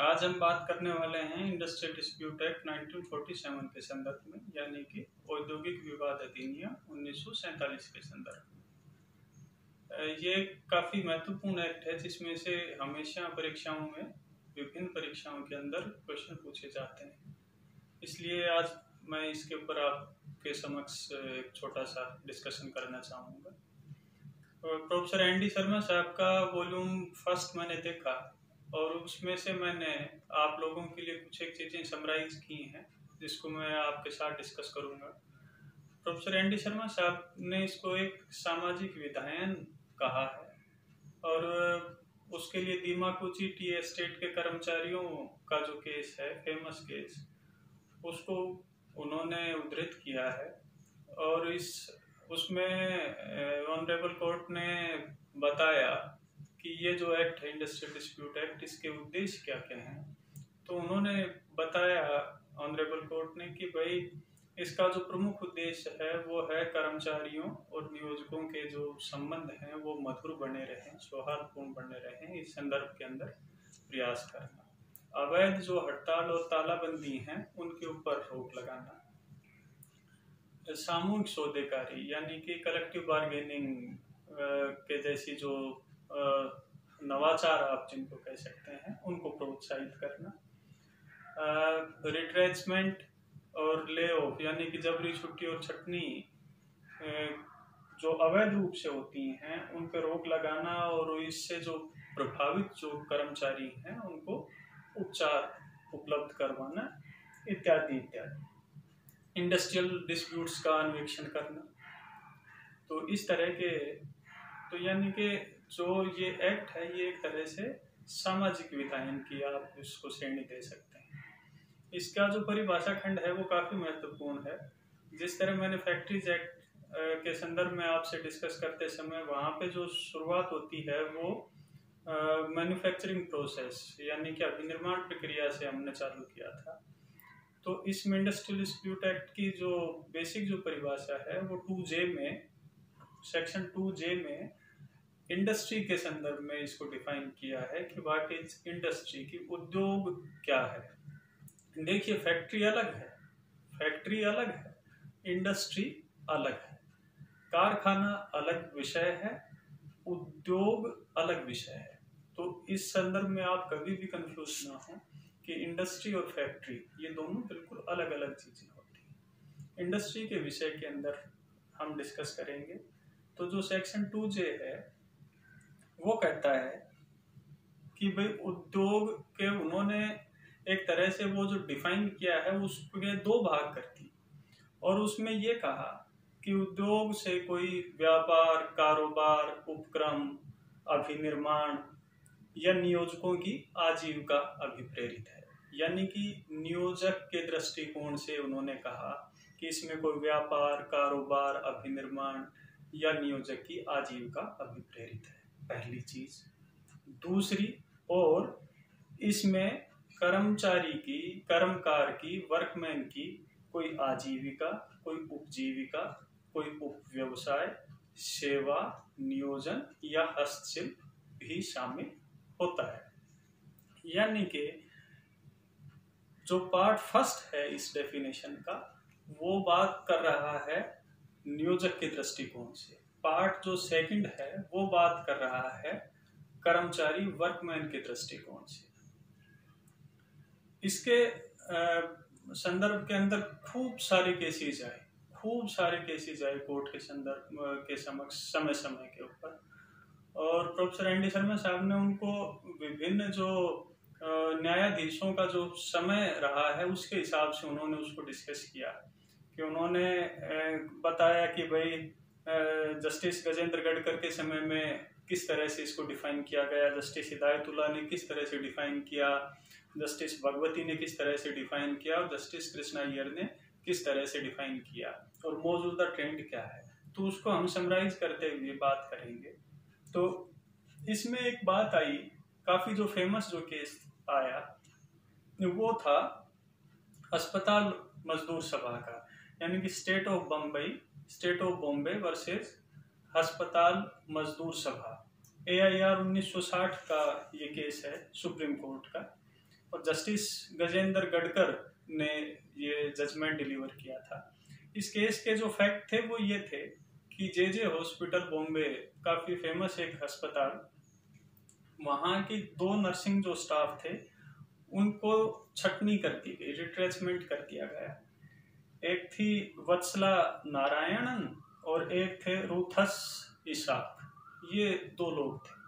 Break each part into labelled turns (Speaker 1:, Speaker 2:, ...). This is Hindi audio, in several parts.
Speaker 1: आज हम बात करने वाले हैं इंडस्ट्रियल डिस्प्यूट एक्ट 1947 के संदर्भ में, यानी कि औद्योगिक विवाद अधिनियम उन्नीस के संदर्भ में। ये काफ़ी महत्वपूर्ण एक्ट है, जिसमें से हमेशा परीक्षाओं में, विभिन्न परीक्षाओं के अंदर क्वेश्चन पूछे जाते हैं। इसलिए आज मैं इसके ऊपर आपके समक्ष एक छोटा सा डिस्कशन करना चाहूँगा। प्रोफेसर एन डी शर्मा साहब का वॉल्यूम फ़र्स्ट मैंने देखा। और उसमें से मैंने आप लोगों के लिए कुछ एक चीज़ें समराइज की हैं, जिसको मैं आपके साथ डिस्कस करूँगा। प्रोफेसर एन डी शर्मा साहब ने इसको एक सामाजिक विधायन कहा है और उसके लिए दीमाकुची टी एस्टेट के कर्मचारियों का जो केस है फ़ेमस केस, उसको उन्होंने उद्धृत किया है और इस उसमें ऑनरेबल कोर्ट ने बताया कि ये जो एक्ट है इंडस्ट्रियल डिस्प्यूट एक्ट इसके उद्देश्य क्या क्या हैं? तो उन्होंने बताया ऑनरेबल कोर्ट ने कि भाई, इसका जो प्रमुख उद्देश्य है, वो है कर्मचारियों और नियोजकों के जो संबंध हैं, वो मधुर बने रहें, सौहार्दपूर्ण बने रहें, इस संदर्भ के अंदर प्रयास करना। अवैध जो हड़ताल और तालाबंदी हैं, उनके ऊपर रोक लगाना। सामूहिक सौदेकारी, यानी कि कलेक्टिव बार्गेनिंग के जैसी जो नवाचार आप जिनको कह सकते हैं, उनको प्रोत्साहित करना। रिट्रेचमेंट और ले ऑफ़ यानी कि जबरी छुट्टी और छटनी जो अवैध रूप से होती हैं, उन पर रोक लगाना और इससे जो प्रभावित जो कर्मचारी हैं, उनको उपचार उपलब्ध करवाना, इत्यादि इत्यादि। इंडस्ट्रियल डिस्प्यूट्स का अन्वेक्षण करना। तो इस तरह के तो यानी कि जो ये एक्ट है, ये एक तरह से सामाजिक विधायन की आप इसको श्रेणी दे सकते हैं। इसका जो परिभाषा खंड है, वो काफ़ी महत्वपूर्ण है। जिस तरह मैंने फैक्ट्रीज एक्ट के संदर्भ में आपसे डिस्कस करते समय, वहाँ पे जो शुरुआत होती है, वो मैन्युफैक्चरिंग प्रोसेस यानी कि अभिनिर्माण प्रक्रिया से हमने चालू किया था। तो इस इंडस्ट्रियल डिस्प्यूट एक्ट की जो बेसिक जो परिभाषा है, वो टू जे में सेक्शन टू जे में इंडस्ट्री के संदर्भ में इसको डिफाइन किया है कि वाट इज़ इंडस्ट्री की उद्योग क्या है? देखिए फैक्ट्री अलग है। फैक्ट्री अलग है। इंडस्ट्री अलग है। कारखाना अलग विषय है। उद्योग अलग विषय है। तो इस संदर्भ में आप कभी भी कंफ्यूज ना हो कि इंडस्ट्री और फैक्ट्री ये दोनों बिल्कुल अलग अलग चीज़ें होती हैं। इंडस्ट्री के विषय के अंदर हम डिस्कस करेंगे। तो जो सेक्शन टू जे है वो कहता है कि भाई उद्योग के उन्होंने एक तरह से वो जो डिफाइन किया है, उसके दो भाग करती और उसमें ये कहा कि उद्योग से कोई व्यापार, कारोबार, उपक्रम, अभिनिर्माण या नियोजकों की आजीविका अभिप्रेरित है। यानी कि नियोजक के दृष्टिकोण से उन्होंने कहा कि इसमें कोई व्यापार, कारोबार, अभिनिर्माण या नियोजक की आजीविका अभिप्रेरित है। पहली चीज़। दूसरी, और इसमें कर्मचारी की, कर्मकार की वर्कमैन की कोई आजीविका, कोई उपजीविका, कोई उप व्यवसाय सेवा, नियोजन या हस्तशिल्प भी शामिल होता है। यानी कि जो पार्ट फ़र्स्ट है इस डेफिनेशन का, वो बात कर रहा है नियोजक के दृष्टिकोण से। पार्ट जो सेकंड है, वो बात कर रहा है कर्मचारी वर्कमैन के दृष्टिकोण से। इसके संदर्भ के अंदर खूब सारे केसेस आए खूब सारे केसेस आए कोर्ट के संदर्भ के समक्ष समय समय के ऊपर। और प्रोफेसर एन डी शर्मा साहब ने उनको विभिन्न जो न्यायाधीशों का जो समय रहा है, उसके हिसाब से उन्होंने उसको डिस्कस किया। कि उन्होंने बताया कि भाई जस्टिस गजेंद्र गडकर के समय में किस तरह से इसको डिफाइन किया गया? जस्टिस हिदायतुल्ला ने किस तरह से डिफाइन किया? जस्टिस भगवती ने किस तरह से डिफाइन किया? और जस्टिस कृष्णा अय्यर ने किस तरह से डिफाइन किया? और मौजूदा ट्रेंड क्या है? तो उसको हम समराइज करते हुए बात करेंगे। तो इसमें एक बात आई, काफ़ी जो फ़ेमस जो केस आया, वो था अस्पताल मजदूर सभा का, यानी कि state of Bambai state of Bombay versus अस्पताल मजदूर सभा। ए आई आर उन्नीस का ये केस है, सुप्रीम कोर्ट का। और जस्टिस गजेंद्र गडकर ने ये जजमेंट डिलीवर किया था। इस केस के जो फैक्ट थे, वो ये थे कि जे जे हॉस्पिटल बॉम्बे काफ़ी फ़ेमस एक अस्पताल। वहाँ की दो नर्सिंग जो स्टाफ थे, उनको छटनी कर दी गई रिट्रेचमेंट कर दिया गया। एक थी वत्सला नारायणन और एक थे रूथस इशाक ये दो लोग थे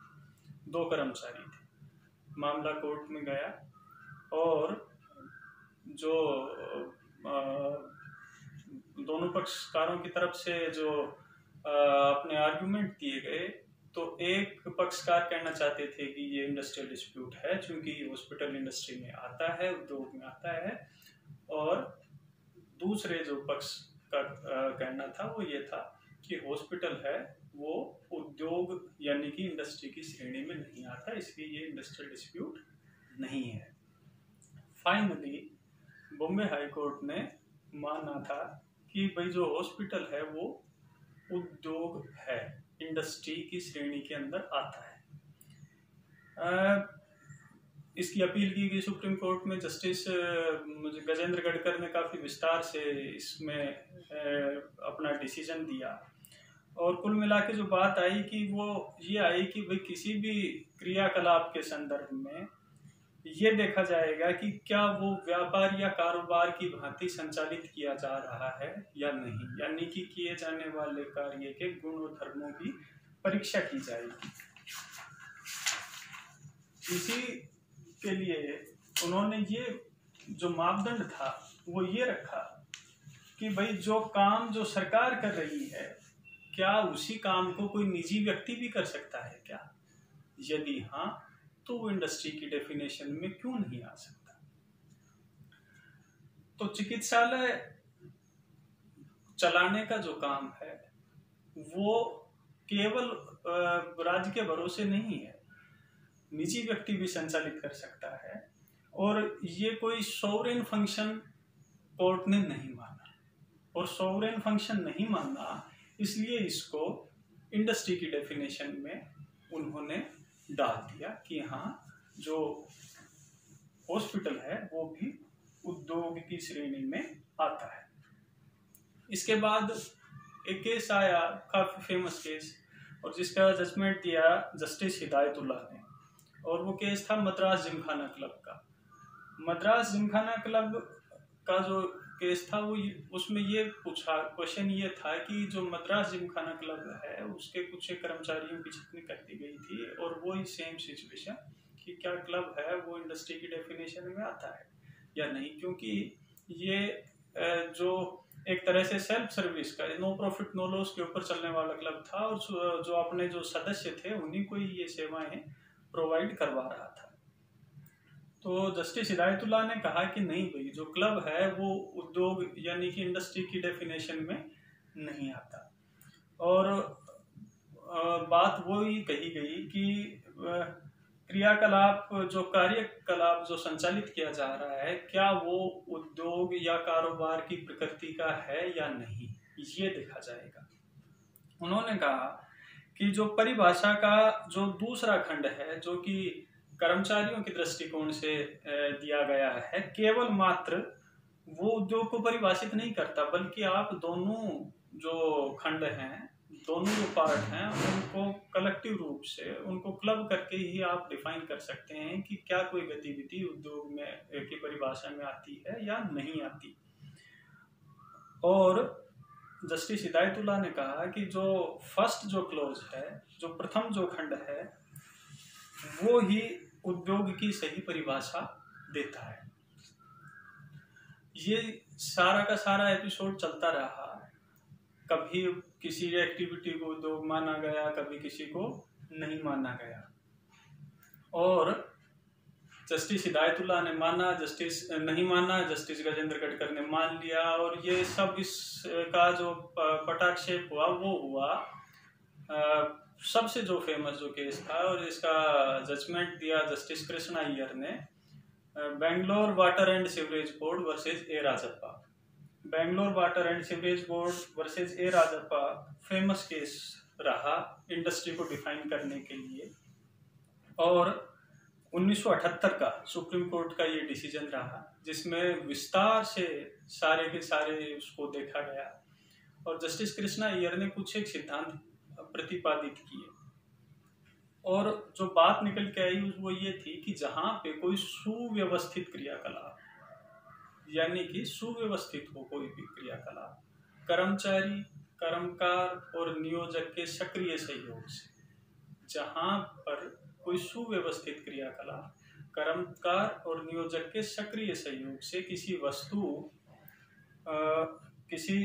Speaker 1: दो कर्मचारी थे। मामला कोर्ट में गया और जो आ, दोनों पक्षकारों की तरफ़ से जो आ, अपने आर्गुमेंट दिए गए तो एक पक्षकार कहना चाहते थे कि ये इंडस्ट्रियल डिस्प्यूट है क्योंकि हॉस्पिटल इंडस्ट्री में आता है उद्योग में आता है और दूसरे जो पक्ष का कहना था वो ये था कि हॉस्पिटल है वो उद्योग यानी कि इंडस्ट्री की श्रेणी में नहीं आता इसलिए ये इंडस्ट्रियल डिस्प्यूट नहीं है। फाइनली बॉम्बे हाई कोर्ट ने माना था कि भाई जो हॉस्पिटल है वो उद्योग है इंडस्ट्री की श्रेणी के अंदर आता है। आ, इसकी अपील की गई सुप्रीम कोर्ट में, जस्टिस गजेंद्र गडकर ने काफ़ी विस्तार से इसमें अपना डिसीज़न दिया। और कुल मिला जो बात आई कि वो ये आई कि भाई किसी भी क्रियाकलाप के संदर्भ में ये देखा जाएगा कि क्या वो व्यापार या कारोबार की भांति संचालित किया जा रहा है या नहीं, यानी कि किए जाने वाले कार्य के गुण और धर्मों की परीक्षा की जाएगी। इसी के लिए उन्होंने ये जो मापदंड था, वो ये रखा कि भाई जो काम जो सरकार कर रही है, क्या उसी काम को कोई निजी व्यक्ति भी कर सकता है क्या? यदि हाँ तो वो इंडस्ट्री की डेफिनेशन में क्यों नहीं आ सकता? तो चिकित्सालय चलाने का जो काम है, वो केवल राज्य के भरोसे नहीं है। निजी व्यक्ति भी संचालित कर सकता है। और ये कोई सोवरेन फ़ंक्शन कोर्ट ने नहीं माना। और सोवरेन फ़ंक्शन नहीं माना, इसलिए इसको इंडस्ट्री की डेफिनेशन में उन्होंने डाल दिया कि हाँ जो हॉस्पिटल है, वो भी उद्योग की श्रेणी में आता है। इसके बाद एक केस आया, काफ़ी फ़ेमस केस और जिसका जजमेंट दिया जस्टिस हिदायतुल्ला ने। और वो केस था मद्रास जिमखाना क्लब का। मद्रास जिमखाना क्लब का जो केस था, वो उसमें ये पूछा क्वेश्चन ये था कि जो मद्रास जिमखाना क्लब है, उसके कुछ कर्मचारियों की छटनी कर दी गई थी और वो ही सेम सिचुएशन कि क्या क्लब है, वो इंडस्ट्री की डेफिनेशन में आता है या नहीं? क्योंकि ये जो एक तरह से सेल्फ सर्विस का नो प्रॉफिट नो लॉस के ऊपर चलने वाला क्लब था और जो अपने जो सदस्य थे, उन्हीं को ही ये सेवाएँ प्रोवाइड करवा रहा था। तो जस्टिस हिदायतुल्ला ने कहा कि नहीं भाई, जो क्लब है, वो उद्योग यानी कि इंडस्ट्री की डेफिनेशन में नहीं आता। और बात वो ही कही गई कि क्रियाकलाप, जो कार्यकलाप, जो संचालित किया जा रहा है, क्या वो उद्योग या कारोबार की प्रकृति का है या नहीं, ये देखा जाएगा। उन्होंने कहा कि जो परिभाषा का जो दूसरा खंड है, जो कि कर्मचारियों के दृष्टिकोण से दिया गया है, केवल मात्र वो उद्योग को परिभाषित नहीं करता, बल्कि आप दोनों जो खंड हैं, दोनों जो पार्ट हैं, उनको कलेक्टिव रूप से, उनको क्लब करके ही आप डिफाइन कर सकते हैं कि क्या कोई गतिविधि उद्योग में, की परिभाषा में आती है या नहीं आती। और जस्टिस हिदायतुल्ला ने कहा कि जो फ़र्स्ट जो क्लोज है, जो प्रथम जो खंड है, वो ही उद्योग की सही परिभाषा देता है। ये सारा का सारा एपिसोड चलता रहा। कभी किसी एक्टिविटी को उद्योग माना गया, कभी किसी को नहीं माना गया। और जस्टिस हिदायतुल्ला ने माना, जस्टिस नहीं माना, जस्टिस गजेंद्र गडकर ने मान लिया और ये सब इसका जो पटाक्षेप हुआ, वो हुआ। सबसे जो फ़ेमस जो केस था और इसका जजमेंट दिया जस्टिस कृष्णा अय्यर ने Bangalore water and sewerage board versus A Rajappa. Bangalore water and sewerage board versus A Rajappa famous case रहा इंडस्ट्री को डिफाइन करने के लिए। और 1978 का सुप्रीम कोर्ट का ये डिसीज़न रहा, जिसमें विस्तार से सारे के सारे उसको देखा गया। और जस्टिस कृष्णा अय्यर ने कुछ एक सिद्धांत प्रतिपादित किए। और जो बात निकल के आई, वो ये थी कि जहाँ पे कोई सुव्यवस्थित क्रियाकलाप, यानी कि सुव्यवस्थित हो कोई भी क्रियाकलाप, कर्मचारी, कर्मकार और नियोजक के सक्रिय सहयोग से, जहाँ पर कोई सुव्यवस्थित क्रियाकलाप कर्मकार और नियोजक के सक्रिय सहयोग से किसी वस्तु आ, किसी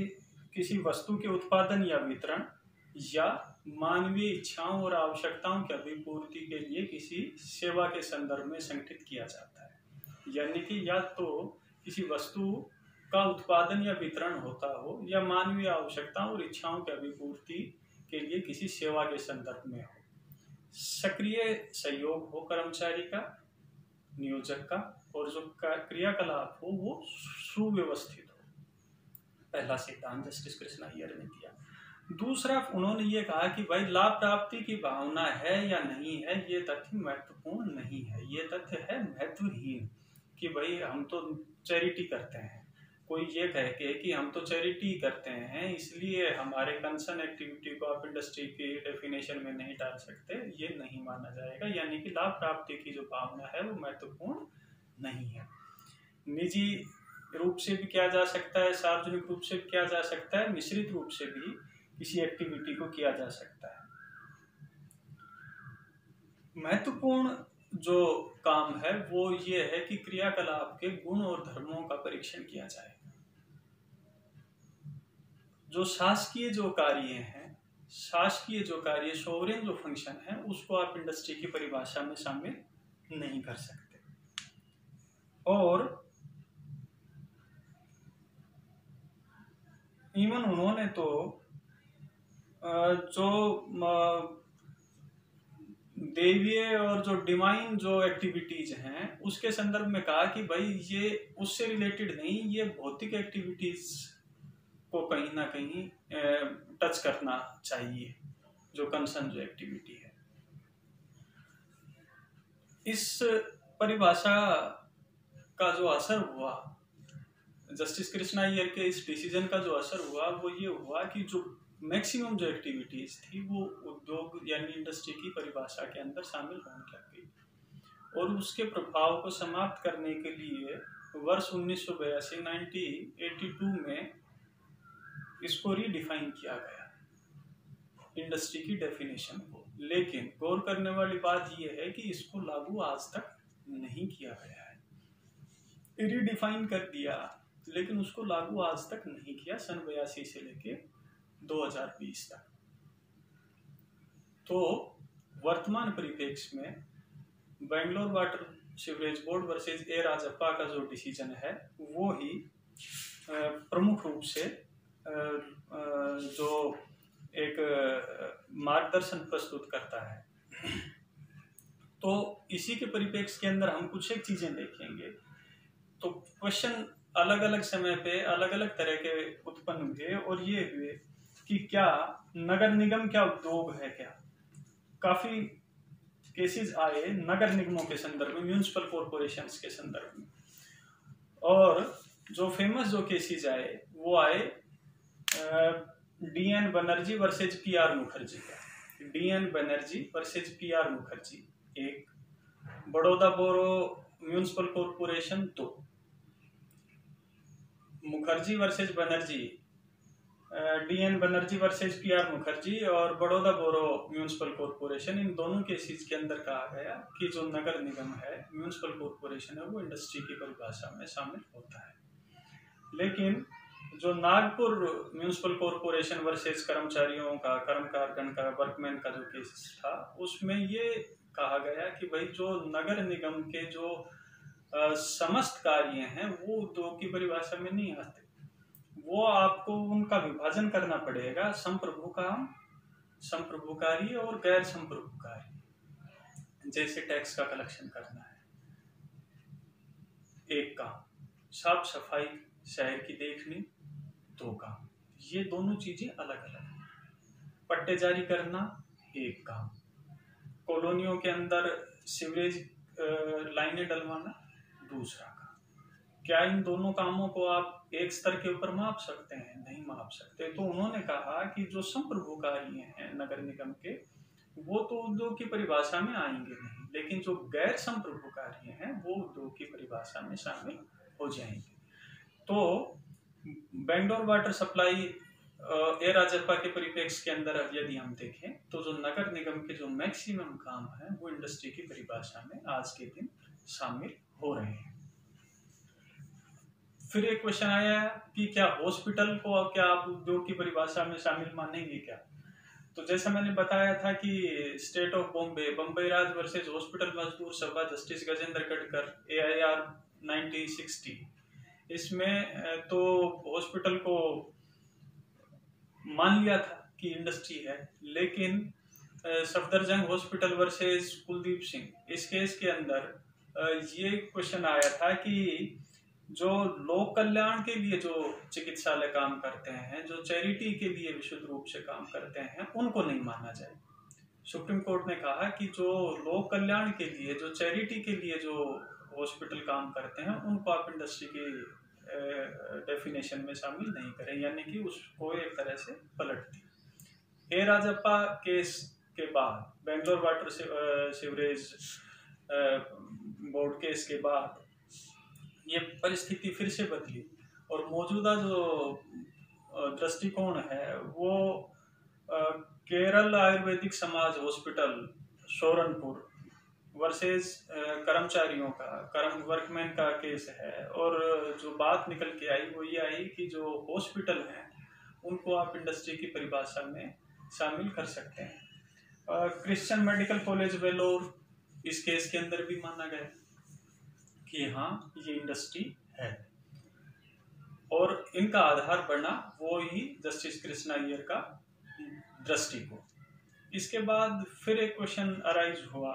Speaker 1: किसी वस्तु के उत्पादन या वितरण या मानवीय इच्छाओं और आवश्यकताओं की अभिपूर्ति के लिए किसी सेवा के संदर्भ में संगठित किया जाता है। यानी कि या तो किसी वस्तु का उत्पादन या वितरण होता हो या मानवीय आवश्यकताओं और इच्छाओं की अभिपूर्ति के लिए किसी सेवा के संदर्भ में हो। सक्रिय सहयोग हो कर्मचारी का, नियोजक का, और जो क्रियाकलाप हो, वो सुव्यवस्थित हो। पहला सिद्धांत जस्टिस कृष्ण अय्यर ने दिया। दूसरा, उन्होंने ये कहा कि भाई लाभ प्राप्ति की भावना है या नहीं है, ये तथ्य महत्वपूर्ण नहीं है। ये तथ्य है महत्वहीन कि भाई, हम तो चैरिटी करते हैं। कोई ये कह के कि हम तो चैरिटी करते हैं, इसलिए हमारे कंसर्न एक्टिविटी को आप इंडस्ट्री की डेफिनेशन में नहीं डाल सकते, ये नहीं माना जाएगा। यानी कि लाभ प्राप्ति की जो भावना है, वो महत्वपूर्ण नहीं है। निजी रूप से भी किया जा सकता है, सार्वजनिक रूप से भी किया जा सकता है, मिश्रित रूप से भी किसी एक्टिविटी को किया जा सकता है। महत्वपूर्ण जो काम है, वो ये है कि क्रियाकलाप के गुण और धर्मों का परीक्षण किया जाए। जो शासकीय जो कार्य हैं, शासकीय जो कार्य सोवरेन जो फ़ंक्शन है, उसको आप इंडस्ट्री की परिभाषा में शामिल नहीं कर सकते। और इवन उन्होंने तो जो देवीय और जो डिवाइन जो एक्टिविटीज़ हैं, उसके संदर्भ में कहा कि भाई ये उससे रिलेटेड नहीं, ये भौतिक एक्टिविटीज़ को कहीं ना कहीं टच करना चाहिए, जो कंसर्न जो एक्टिविटी है। इस परिभाषा का जो असर हुआ, जस्टिस कृष्णा अय्यर के इस डिसीज़न का जो असर हुआ, वो ये हुआ कि जो मैक्सिमम जो एक्टिविटीज़ थी, वो उद्योग यानी इंडस्ट्री की परिभाषा के अंदर शामिल होने लग गई। और उसके प्रभाव को समाप्त करने के लिए वर्ष उन्नीस सौ बयासी में इसको रीडिफाइन किया गया। इंडस्ट्री की डेफिनेशन को। लेकिन गौर करने वाली बात यह है कि इसको लागू आज तक नहीं किया गया है। रीडिफाइन कर दिया, लेकिन उसको लागू आज तक नहीं किया सन बयासी से लेके 2020 तक। तो वर्तमान परिप्रेक्ष्य में Bangalore water sewerage board versus A Rajappa का जो डिसीज़न है, वो ही प्रमुख रूप से जो एक मार्गदर्शन प्रस्तुत करता है। तो इसी के परिप्रेक्ष्य के अंदर हम कुछ एक चीज़ें देखेंगे। तो क्वेश्चन अलग अलग समय पे अलग अलग तरह के उत्पन्न हुए और ये हुए कि क्या नगर निगम क्या उद्योग है क्या? काफ़ी केसेस आए नगर निगमों के संदर्भ में म्यूनिसिपल कॉरपोरेशन के संदर्भ में। और जो फ़ेमस जो केसेस आए, वो आए D N Banerjee versus P R Mukherjee का। D N Banerjee versus P R Mukherjee, एक बड़ौदा बोरो म्यूनिसिपल कॉरपोरेशन दो। Mukherjee versus Banerjee D N Banerjee versus P R Mukherjee और बड़ौदा बोरो म्यूनिसिपल कॉरपोरेशन, इन दोनों केसेस के अंदर कहा गया कि जो नगर निगम है, म्यूनिसिपल कॉरपोरेशन है, वो इंडस्ट्री की परिभाषा में शामिल होता है। लेकिन जो नागपुर म्यूनिसिपल कॉरपोरेशन वर्सेज कर्मचारियों का कर्मकारगण का वर्कमैन का जो केस था उसमें ये कहा गया कि भाई जो नगर निगम के जो आ, समस्त कार्य हैं वो उद्योग की परिभाषा में नहीं आते। वो आपको उनका विभाजन करना पड़ेगा संप्रभु काम संप्रभु कार्य और गैर संप्रभु कार्य जैसे टैक्स का कलेक्शन करना है। एक काम साफ़ सफ़ाई शहर की देखनी दो काम ये दोनों चीज़ें अलग अलग हैं। पट्टे जारी करना एक काम। कॉलोनियों के अंदर सीवरेज लाइनें डलवाना दूसरा काम। क्या इन दोनों कामों को आप एक स्तर के ऊपर माप सकते हैं? नहीं माप सकते। तो उन्होंने कहा कि जो संप्रभु कार्य हैं नगर निगम के, वो तो उद्योग की परिभाषा में आएँगे नहीं। लेकिन जो गैर संप्रभु कार्य हैं, वो उद्योग की परिभाषा में शामिल हो जाएँगे। तो Bangalore water supply A Rajappa के परिप्रेक्ष्य के अंदर अब यदि हम देखें तो जो नगर निगम के जो मैक्सिमम काम है, वो इंडस्ट्री की परिभाषा में आज के दिन शामिल हो रहे हैं। फिर एक क्वेश्चन आया कि क्या हॉस्पिटल को क्या आप उद्योग की परिभाषा में शामिल मानेंगे क्या? तो जैसा मैंने बताया था कि स्टेट ऑफ़ बॉम्बे बम्बई राज वर्सेज हॉस्पिटल मजदूर सभा justice Gajendra Gadkar A I R nineteen इसमें तो हॉस्पिटल को मान लिया था कि इंडस्ट्री है, लेकिन सफदरजंग हॉस्पिटल वर्सेज कुलदीप सिंह। इस केस के अंदर ये क्वेश्चन आया था कि जो लोक कल्याण के लिए जो चिकित्सालय काम करते हैं, जो चैरिटी के लिए विशुद्ध रूप से काम करते हैं, उनको नहीं माना जाए। सुप्रीम कोर्ट ने कहा कि जो लोक कल्याण के लिए, जो चैरिटी के लिए जो हॉस्पिटल काम करते हैं, उनको आप इंडस्ट्री के डेफिनेशन में शामिल नहीं करें, यानी कि उसको एक तरह से पलट दी। ए राजप्पा, केस के बाद Bangalore water sewerage board case के बाद, ये परिस्थिति फिर से बदली और मौजूदा जो दृष्टिकोण है, वो केरल आयुर्वेदिक समाज हॉस्पिटल, सोरनपुर वर्सेस कर्मचारियों का, कर्म वर्कमैन का केस है। और जो बात निकल के आई वो ये आई कि जो हॉस्पिटल हैं, उनको आप इंडस्ट्री की परिभाषा में शामिल कर सकते हैं। क्रिश्चियन मेडिकल कॉलेज वेलोर इस केस के अंदर भी माना गया कि हाँ ये इंडस्ट्री है। और इनका आधार बना वो ही जस्टिस कृष्णा अय्यर का दृष्टि को इसके बाद फिर एक क्वेश्चन अराइज हुआ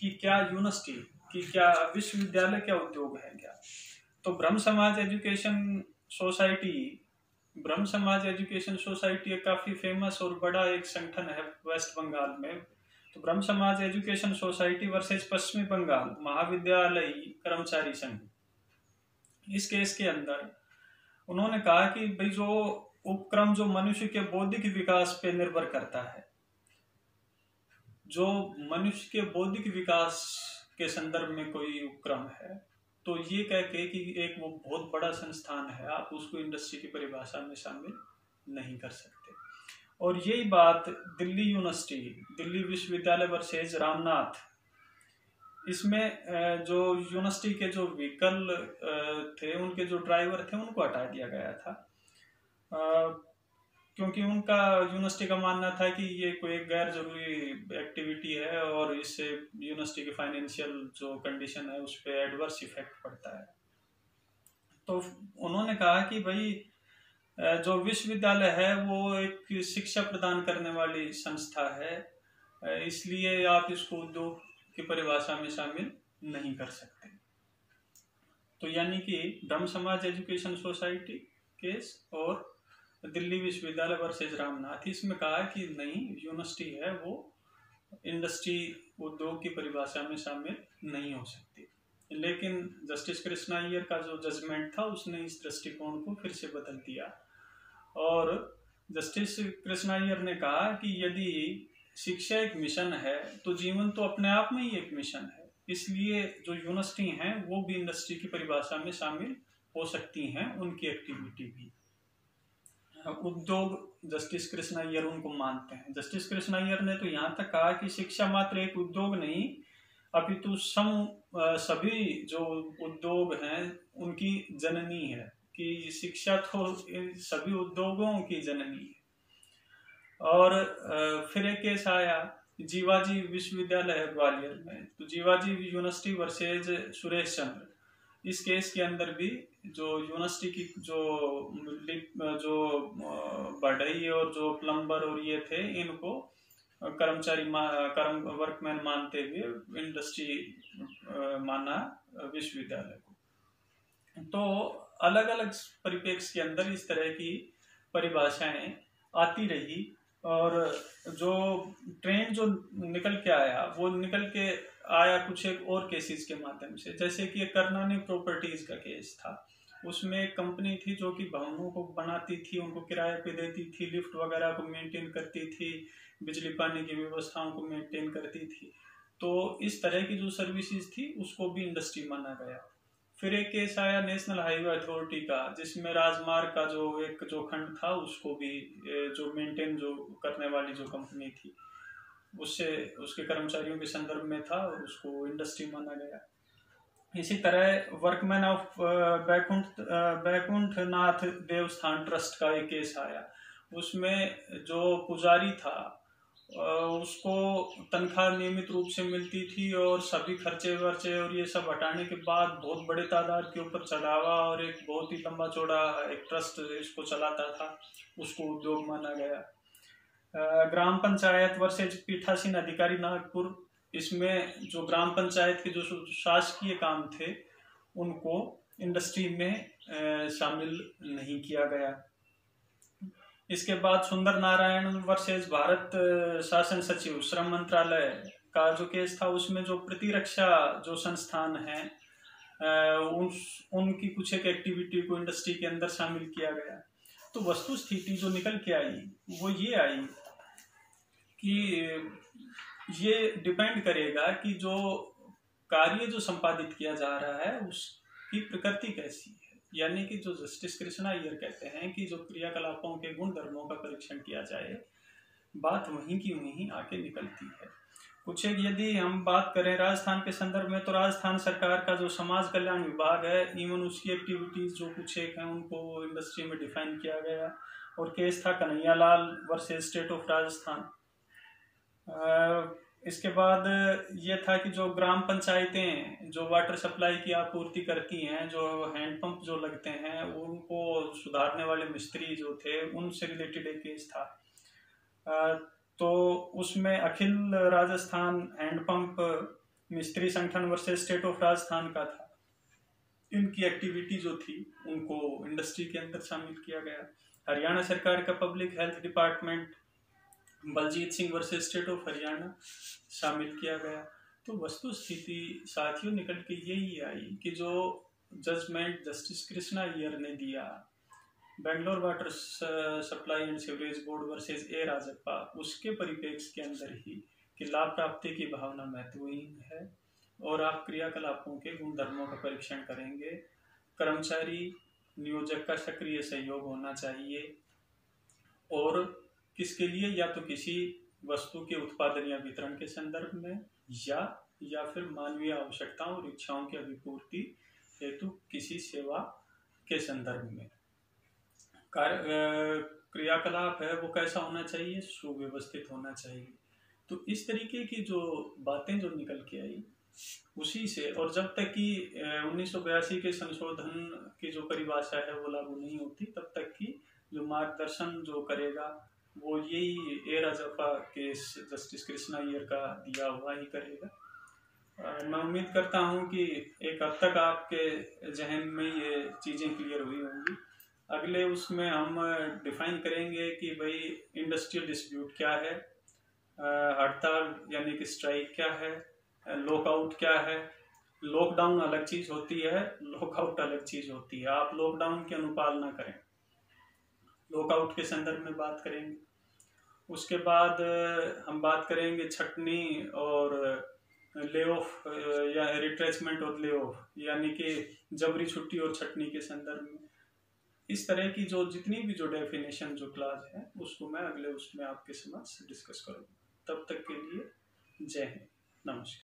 Speaker 1: कि क्या यूनिवर्सिटी, कि क्या विश्वविद्यालय, क्या उद्योग है क्या? तो ब्रह्म समाज एजुकेशन सोसाइटी, ब्रह्म समाज एजुकेशन सोसाइटी एक काफ़ी फ़ेमस और बड़ा एक संगठन है वेस्ट बंगाल में। तो ब्रह्म समाज एजुकेशन सोसाइटी वर्सेज पश्चिमी बंगाल, महाविद्यालय, कर्मचारी संघ। इस केस के अंदर उन्होंने कहा कि भाई जो उपक्रम जो मनुष्य के बौद्धिक विकास पे निर्भर करता है जो मनुष्य के बौद्धिक विकास के संदर्भ में कोई उपक्रम है तो ये कह के कि एक वो बहुत बड़ा संस्थान है, आप उसको इंडस्ट्री की परिभाषा में शामिल नहीं कर सकते। और यही बात दिल्ली यूनिवर्सिटी, दिल्ली विश्वविद्यालय वर्सेज रामनाथ, इसमें जो यूनिवर्सिटी के जो व्हीकल थे, उनके जो ड्राइवर थे, उनको हटा दिया गया था। क्योंकि उनका यूनिवर्सिटी का मानना था कि ये कोई गैर ज़रूरी एक्टिविटी है और इससे यूनिवर्सिटी की फाइनेंशियल जो कंडीशन है, उस पर एडवर्स इफ़ेक्ट पड़ता है। तो उन्होंने कहा कि भाई जो विश्वविद्यालय है, वो एक शिक्षा प्रदान करने वाली संस्था है। इसलिए आप इसको उद्योग की परिभाषा में शामिल नहीं कर सकते। तो यानी कि ब्रह्म समाज एजुकेशन सोसाइटी केस और दिल्ली विश्वविद्यालय वर्सेज रामनाथ, इसमें कहा कि नहीं, यूनिवर्सिटी है वो इंडस्ट्री उद्योग की परिभाषा में शामिल नहीं हो सकती। लेकिन जस्टिस कृष्णा अय्यर का जो जजमेंट था, उसने इस दृष्टिकोण को फिर से बदल दिया। और जस्टिस कृष्णा अय्यर ने कहा कि यदि शिक्षा एक मिशन है तो जीवन तो अपने आप में ही एक मिशन है। इसलिए जो यूनिवर्सिटी हैं, वो भी इंडस्ट्री की परिभाषा में शामिल हो सकती हैं, उनकी एक्टिविटी भी। उद्योग जस्टिस कृष्ण अय्यर उनको मानते हैं। जस्टिस कृष्ण अय्यर ने तो यहाँ तक कहा कि शिक्षा मात्र एक उद्योग नहीं, अपितु सम सभी जो उद्योग हैं, उनकी जननी है कि शिक्षा तो सभी उद्योगों की जननी है। और फिर एक केस आया जीवाजी विश्वविद्यालय है ग्वालियर में। तो जीवाजी यूनिवर्सिटी वर्सेज सुरेश चंद्र, इस केस के अंदर भी जो यूनिवर्सिटी की जो जो बढ़ई और जो प्लम्बर और ये थे, इनको कर्मचारी कर्म, वर्कमैन मानते हुए इंडस्ट्री माना विश्वविद्यालय को। तो अलग अलग परिप्रेक्ष्य के अंदर इस तरह की परिभाषाएँ आती रही और जो ट्रेंड जो निकल के आया, वो निकल के आया कुछ एक और केसेस के माध्यम से। जैसे कि करनानी प्रॉपर्टीज़ का केस था। उसमें एक कंपनी थी जो कि भवनों को बनाती थी, उनको किराए पे देती थी लिफ्ट वगैरह को मेंटेन करती थी, बिजली पानी की व्यवस्थाओं को मेंटेन करती थी। तो इस तरह की जो सर्विसेज़ थी, उसको भी इंडस्ट्री माना गया। फिर एक केस आया नेशनल हाईवे अथॉरिटी का, जिसमें राजमार्ग का जो एक जो खंड था, उसको भी जो मेंटेन जो करने वाली जो कंपनी थी। उससे, उसके कर्मचारियों के संदर्भ में था उसको इंडस्ट्री माना गया। इसी तरह workman of Baikunth Baikunth Nath Devasthan trust का एक केस आया। उसमें जो पुजारी था उसको तनख्वाह नियमित रूप से मिलती थी और सभी खर्चे वर्चे और ये सब हटाने के बाद बहुत बड़े तादाद के ऊपर चढ़ावा और एक बहुत ही लंबा चौड़ा, एक ट्रस्ट इसको चलाता था, उसको उद्योग माना गया। ग्राम पंचायत वर्सेज पीठासीन अधिकारी नागपुर, इसमें जो ग्राम पंचायत के जो शासकीय काम थे, उनको इंडस्ट्री में शामिल नहीं किया गया। इसके बाद सुंदर नारायण वर्सेज भारत शासन सचिव, श्रम मंत्रालय का जो केस था, उसमें जो प्रतिरक्षा जो संस्थान है उन उनकी कुछ एक एक्टिविटी को इंडस्ट्री के अंदर शामिल किया गया। तो वस्तु स्थिति जो निकल के आई, वो ये आई कि ये डिपेंड करेगा कि जो कार्य जो संपादित किया जा रहा है, उसकी प्रकृति कैसी है। यानी कि जो जस्टिस कृष्णा अयर कहते हैं कि जो क्रियाकलापों के गुण धर्मों का परीक्षण किया जाए, बात वहीं की वहीं आके निकलती है। कुछ एक यदि हम बात करें राजस्थान के संदर्भ में तो राजस्थान सरकार का जो समाज कल्याण विभाग है इवन उसकी एक्टिविटीज़ जो कुछ एक है, उनको इंडस्ट्री में डिफाइन किया गया। और केस था Kanhaiyalal versus state of Rajasthan. इसके बाद ये था कि जो ग्राम पंचायतें जो वाटर सप्लाई की आपूर्ति करती हैं, जो हैंडपंप जो लगते हैं, उनको सुधारने वाले मिस्त्री जो थे, उनसे रिलेटेड एक केस था। तो उसमें अखिल राजस्थान हैंडपंप मिस्त्री संगठन वर्सेस स्टेट ऑफ़ राजस्थान का था। इनकी एक्टिविटी जो थी, उनको इंडस्ट्री के अंदर शामिल किया गया। हरियाणा सरकार का public health department Baljit Singh versus state of Haryana शामिल किया गया। तो वस्तु स्थिति साथियों निकल के यही आई कि जो जजमेंट जस्टिस कृष्णा अय्यर ने दिया, Bangalore water supply and sewerage board versus A Rajappa, उसके परिप्रेक्ष्य के अंदर ही कि लाभ प्राप्ति की भावना महत्वहीन है और आप क्रियाकलापों के गुण धर्मों का परीक्षण करेंगे। कर्मचारी, नियोजक का सक्रिय सहयोग होना चाहिए और किसके लिए? या तो किसी वस्तु के उत्पादन या वितरण के संदर्भ में, या या फिर मानवीय आवश्यकताओं और इच्छाओं की अभिपूर्ति हेतु किसी सेवा के संदर्भ में। कार्य क्रियाकलाप है, वो कैसा होना चाहिए? सुव्यवस्थित होना चाहिए। तो इस तरीके की जो बातें जो निकल के आई, उसी से, और जब तक कि उन्नीस सौ बयासी के संशोधन की जो परिभाषा है, वो लागू नहीं होती, तब तक की जो मार्गदर्शन जो करेगा वो यही A Rajappa case, justice Krishna Iyer का दिया हुआ ही करेगा। मैं उम्मीद करता हूँ कि एक हद तक आपके जहन में ये चीज़ें क्लियर हुई होंगी। अगले उसमें हम डिफाइन करेंगे कि भाई इंडस्ट्रियल डिस्प्यूट क्या है हड़ताल यानी कि स्ट्राइक क्या है लॉकआउट क्या है। लॉकडाउन अलग चीज़ होती है लॉकआउट अलग चीज़ होती है। आप लॉकडाउन की अनुपालना करें। लॉकआउट के संदर्भ में बात करेंगे। उसके बाद हम बात करेंगे छटनी और ले ऑफ़ या रिट्रेसमेंट और ले ऑफ़ यानी कि जबरी छुट्टी और छटनी के संदर्भ में। इस तरह की जो, जितनी भी जो डेफिनेशन जो क्लास है, उसको मैं अगले उसमें आपके समझ डिस्कस करूँगा। तब तक के लिए जय हिंद। नमस्कार।